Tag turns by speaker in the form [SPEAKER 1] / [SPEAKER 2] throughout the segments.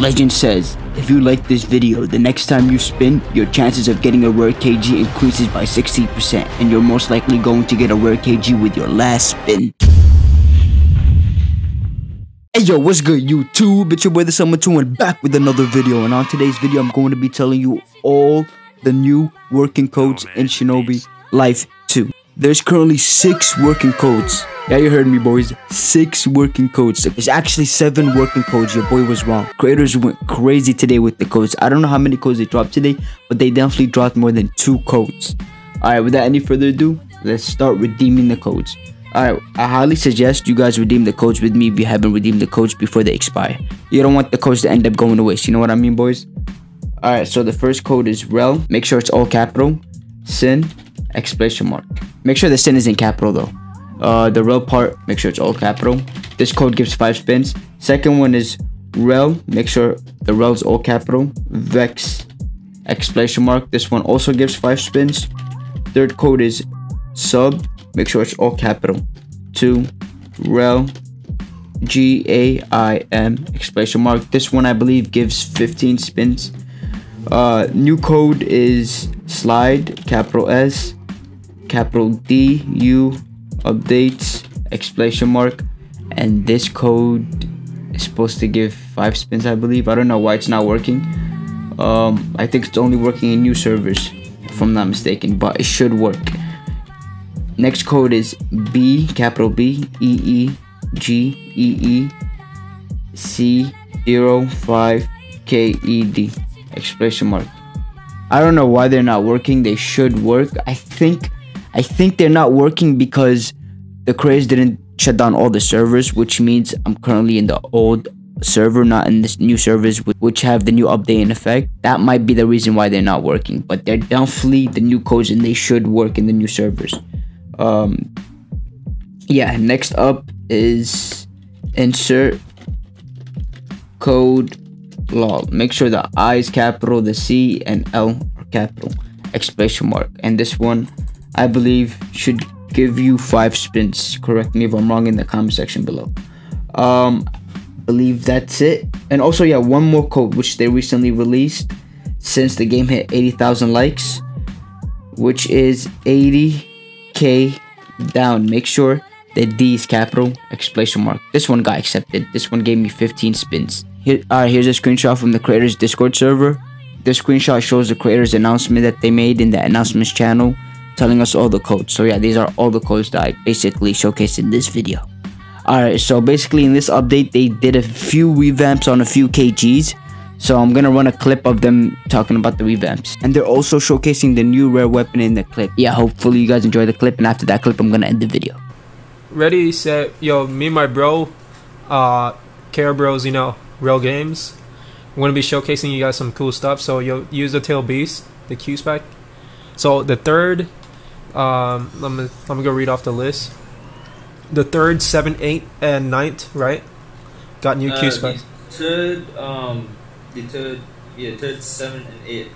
[SPEAKER 1] Legend says, if you like this video, the next time you spin, your chances of getting a rare KG increases by 60% and you're most likely going to get a rare KG with your last spin. Hey yo, what's good YouTube? It's your boy the Summer 2 and back with another video and on today's video I'm going to be telling you all the new working codes in oh, Shinobi Life 2. There's currently 6 working codes. Yeah, you heard me boys. 6 working codes. There's actually 7 working codes. Your boy was wrong. Creators went crazy today with the codes. I don't know how many codes they dropped today, but they definitely dropped more than 2 codes. Alright, without any further ado, let's start redeeming the codes. Alright, I highly suggest you guys redeem the codes with me if you haven't redeemed the codes before they expire. You don't want the codes to end up going to waste, you know what I mean, boys? Alright, so the first code is REL. Make sure it's all capital. Sin, exclamation mark. Make sure the sin is in capital though. Uh, the REL part, make sure it's all capital. This code gives 5 spins. Second one is REL. Make sure the REL is all capital. Vex, exclamation mark. This one also gives 5 spins. Third code is sub make sure it's all capital. Two, rel, G A I M exclamation mark. This one I believe gives 15 spins. Uh, new code is slide capital S, capital D U updates exclamation mark, and this code is supposed to give five spins I believe. I don't know why it's not working. Um, I think it's only working in new servers if I'm not mistaken, but it should work. Next code is B, capital B, E E G E E C 05 K E D exclamation mark. I don't know why they're not working. They should work. I think I think they're not working because the craze didn't shut down all the servers, which means I'm currently in the old server, not in this new servers, which have the new update in effect. That might be the reason why they're not working, but they're definitely the new codes and they should work in the new servers. Um, yeah, next up is insert code lol. Make sure the I is capital, the C and L are capital. Exclamation mark. And this one, I believe, should give you five spins. Correct me if I'm wrong in the comment section below. Um, believe that's it. And also, yeah, one more code which they recently released since the game hit 80,000 likes, which is 80 K down. Make sure that D is capital, exclamation mark. This one got accepted. This one gave me 15 spins. Here, alright, here's a screenshot from the creators Discord server. This screenshot shows the creators announcement that they made in the announcements channel, telling us all the codes. So yeah, these are all the codes that I basically showcased in this video. Alright, so basically in this update, they did a few revamps on a few KGs. So I'm gonna run a clip of them talking about the revamps. And they're also showcasing the new rare weapon in the clip. Yeah, hopefully you guys enjoy the clip and after that clip I'm gonna end the video.
[SPEAKER 2] Ready, set, yo, me and my bro, uh, Care Bros, you know, real games. I'm gonna be showcasing you guys some cool stuff. So yo, use the Tail Beast, the Q spec. So the third, um, let me let me go read off the list. The third, seven, eight, and ninth, right? Got new
[SPEAKER 3] uh,
[SPEAKER 2] Q spec.
[SPEAKER 3] Third, um, the third, yeah, third, seven, and eight.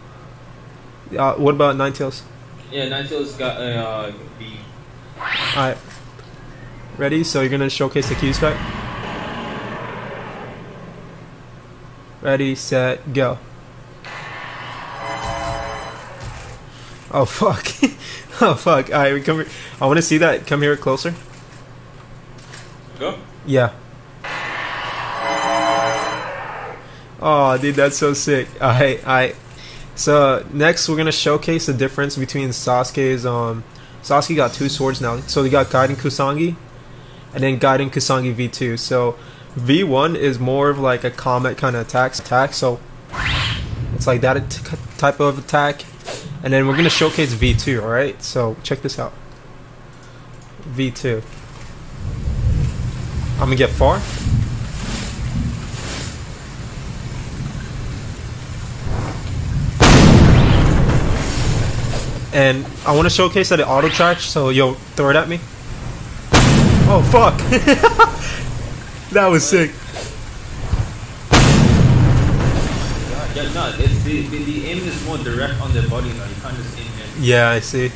[SPEAKER 2] Uh, what about nine tails?
[SPEAKER 3] Yeah, nine tails got a uh, B.
[SPEAKER 2] Alright. Ready? So you're gonna showcase the Q spec? Ready, set, go. Oh fuck. oh fuck. Come here. I wanna see that. Come here closer.
[SPEAKER 3] Go.
[SPEAKER 2] Yeah. Oh, dude, that's so sick. Alright, alright. So next, we're gonna showcase the difference between Sasuke's. Um, Sasuke got two swords now. So we got Gaiden Kusanagi, and then Gaiden Kusanagi V2. So V1 is more of like a comet kind of attack. Attack. So it's like that type of attack. And then we're gonna showcase V2. All right. So check this out. V2. I'm gonna get far. And I want to showcase that it auto charge, so yo, throw it at me. Oh fuck! that was sick.
[SPEAKER 3] Yeah, no, the, the, the aim is more direct on the body now. You can't just aim.
[SPEAKER 2] Yeah, I see.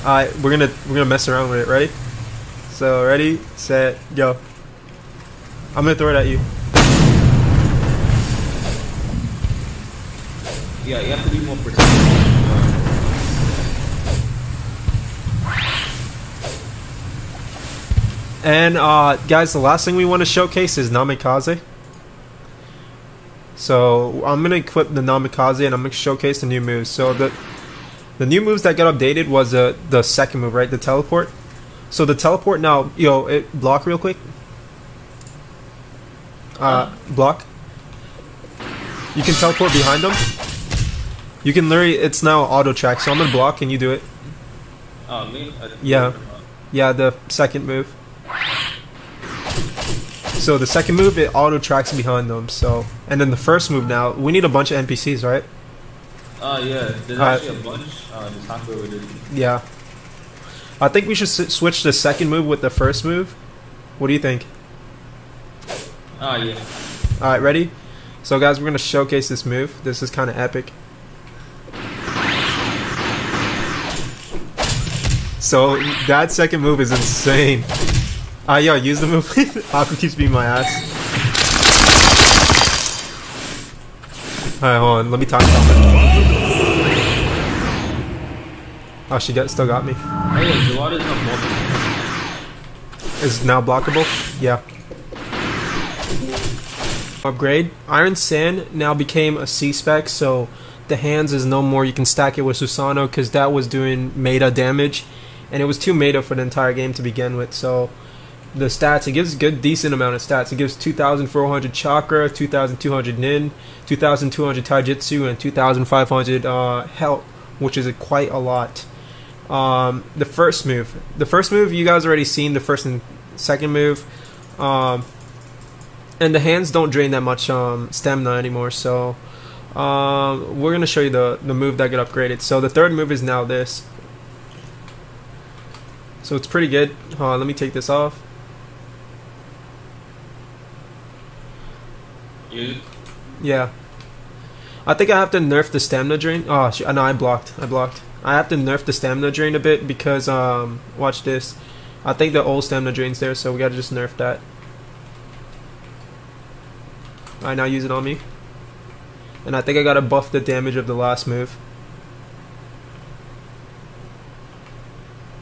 [SPEAKER 2] Alright, we're gonna we're gonna mess around with it. Ready? So ready, set, go. I'm gonna throw it at you.
[SPEAKER 3] Yeah, you have to be more precise.
[SPEAKER 2] And uh, guys, the last thing we want to showcase is Namikaze. So I'm gonna equip the Namikaze and I'm gonna showcase the new moves. So the the new moves that got updated was uh, the second move, right? The teleport. So the teleport now, yo, it, block real quick. Uh, block. You can teleport behind them. You can literally, it's now auto track. So I'm gonna block and you do it.
[SPEAKER 3] Oh, me? Uh,
[SPEAKER 2] Yeah. Yeah, the second move. So the second move it auto tracks behind them. So and then the first move now we need a bunch of NPCs, right?
[SPEAKER 3] Oh, yeah. There's
[SPEAKER 2] Uh,
[SPEAKER 3] actually a bunch. Uh, just with it.
[SPEAKER 2] Yeah. I think we should s- switch the second move with the first move. What do you think?
[SPEAKER 3] Oh, yeah.
[SPEAKER 2] All right, ready? So guys, we're gonna showcase this move. This is kind of epic. So that second move is insane. Ah, yo, use the move. please. Aqua keeps beating my ass. Alright, hold on. Let me talk about it. Oh, she got still got me.
[SPEAKER 3] Yeah. Zawada's not more.
[SPEAKER 2] Is now blockable? Yeah. Upgrade. Iron Sand now became a C spec, so the hands is no more. You can stack it with Susanoo because that was doing meta damage, and it was too meta for the entire game to begin with. So the stats it gives a good decent amount of stats. It gives 2,400 chakra, 2,200 nin, 2,200 taijutsu, and 2,500 uh, health, which is a, quite a lot. Um, the first move, the first move you guys already seen. The first and second move, um, and the hands don't drain that much um, stamina anymore. So um, we're gonna show you the the move that got upgraded. So the third move is now this. So it's pretty good. On, let me take this off. Yeah. I think I have to nerf the stamina drain. Oh, sh- no, I blocked. I blocked. I have to nerf the stamina drain a bit because, um, watch this. I think the old stamina drain's there, so we gotta just nerf that. Alright, now use it on me. And I think I gotta buff the damage of the last move.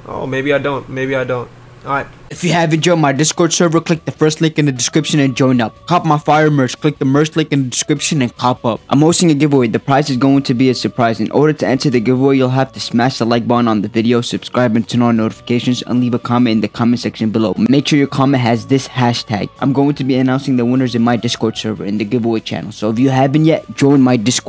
[SPEAKER 2] Oh, maybe I don't. Maybe I don't. Alright.
[SPEAKER 1] If you haven't joined my Discord server, click the first link in the description and join up. Cop my fire merch, click the merch link in the description and cop up. I'm hosting a giveaway. The prize is going to be a surprise. In order to enter the giveaway, you'll have to smash the like button on the video, subscribe and turn on notifications, and leave a comment in the comment section below. Make sure your comment has this hashtag. I'm going to be announcing the winners in my Discord server in the giveaway channel. So if you haven't yet, join my Discord.